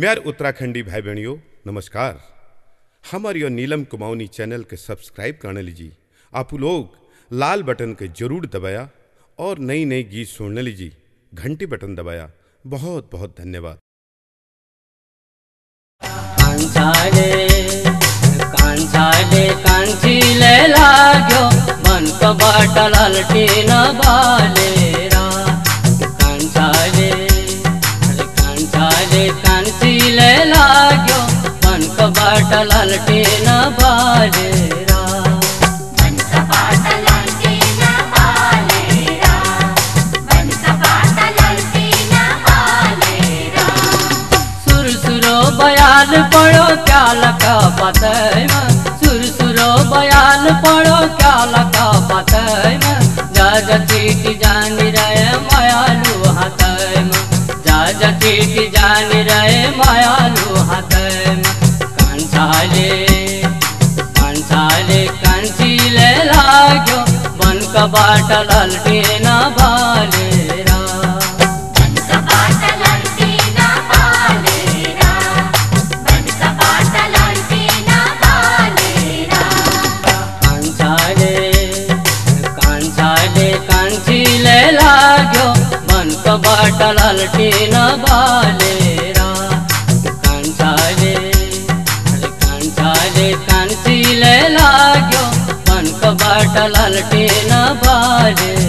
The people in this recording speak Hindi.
म्यार उत्तराखंडी भाई बहनियों नमस्कार। हमारे यो नीलम कुमाऊनी चैनल के सब्सक्राइब करने लीजिए। आप लोग लाल बटन के ज़रूर दबाया और नई नई गीत सुनने लीजिए। घंटी बटन दबाया। बहुत बहुत धन्यवाद कांचीले बाटल टीन बालेरा सुरसुरो बयाल पड़ो क्या लका पतैमा सुरसुरो बयाल क्या लका पतैमा जा जा चीटी जानी रहे मायालू हतैमा जा जा जानी रहे मायालू का बालेरा कांछाले कांचीले लाग्यो मन बाटल अल्टीन बालेरा कांछाले कांचीले लाग्यो मन बाटल टेना बालेरा